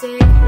sick.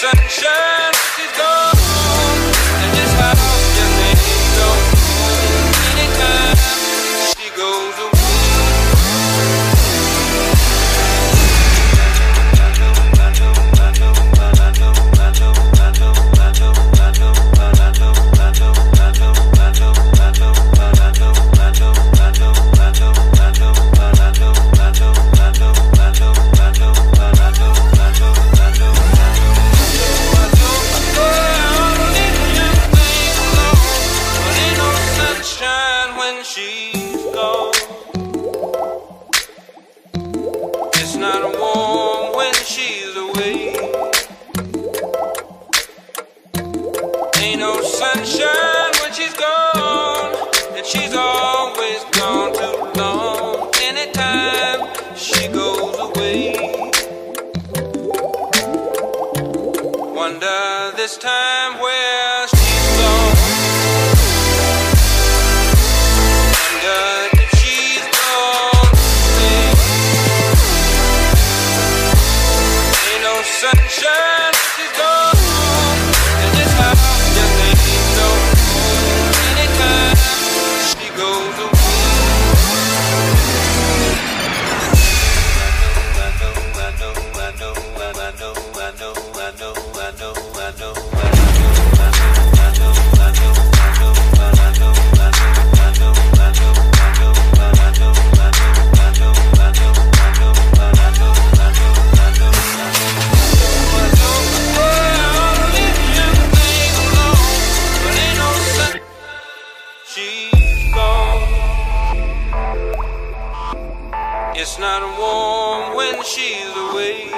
sunshine No sunshine when she's gone, and she's always gone too long. Anytime she goes away, wonder this time where It's not warm when she's away.